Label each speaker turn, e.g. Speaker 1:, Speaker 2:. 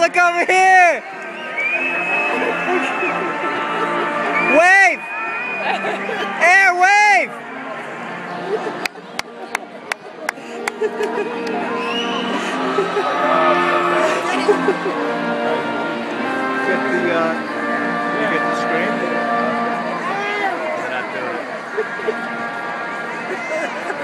Speaker 1: look over here! Wave! Air wave! get the, uh, get the screen? They're
Speaker 2: not doing it.